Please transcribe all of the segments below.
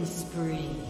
Killing spree.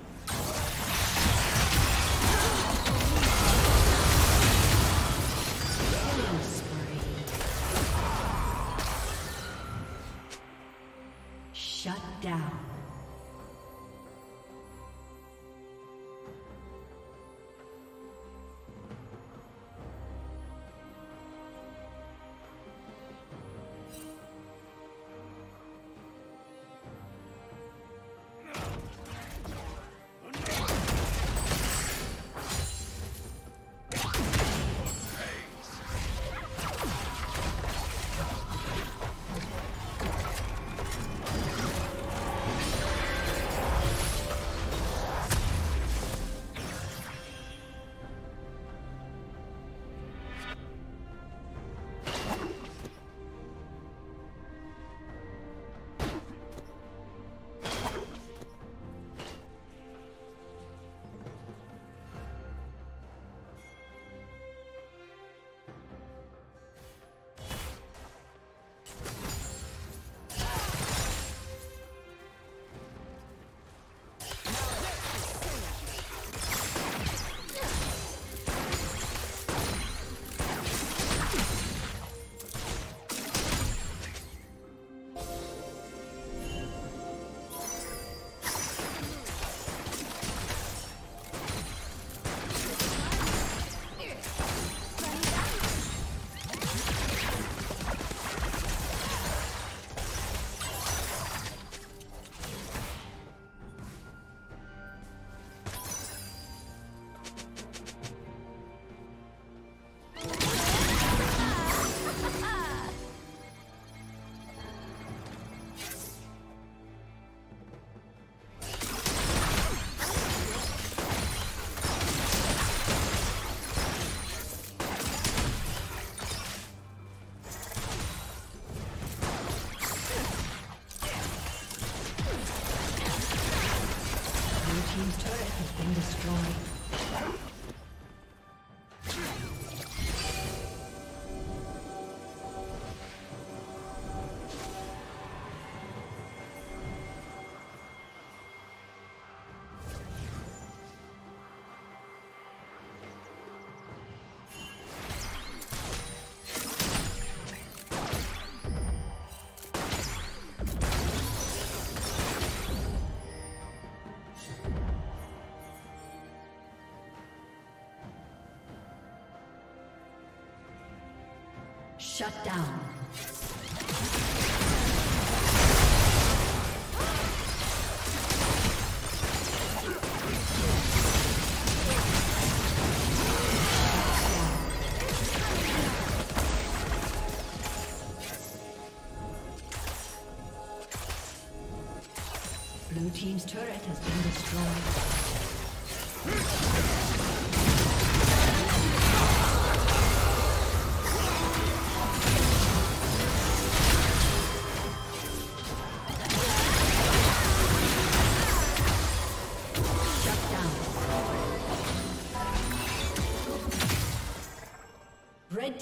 Shut down.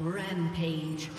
Rampage.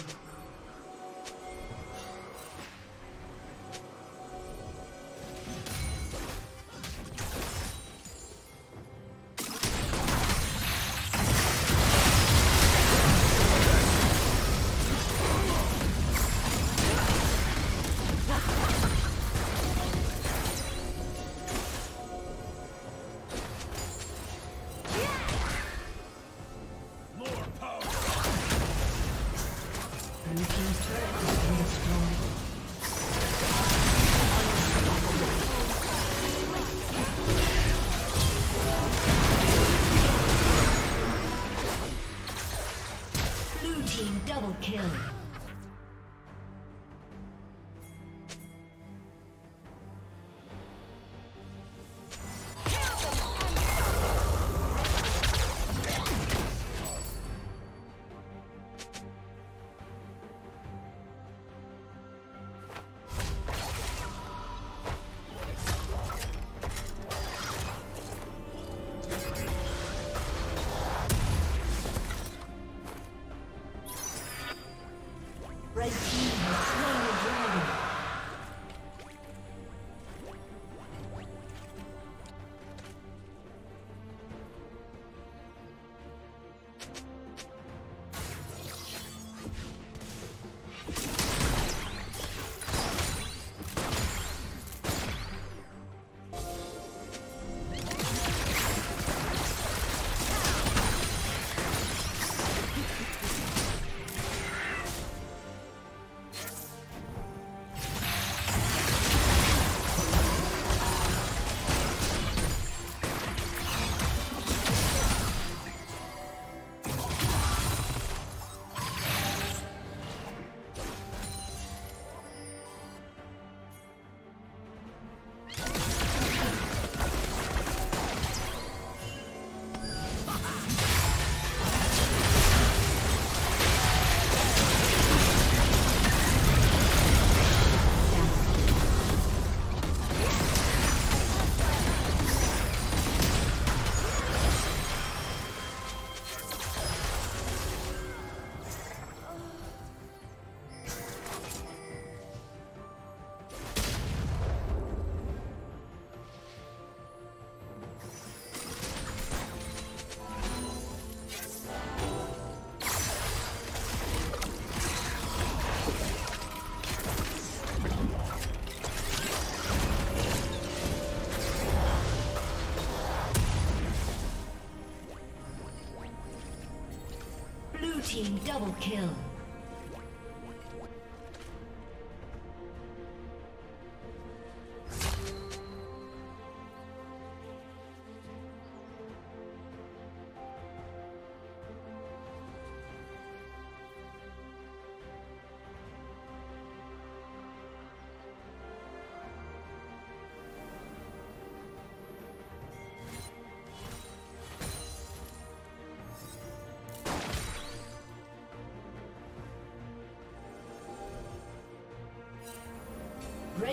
Team double kill.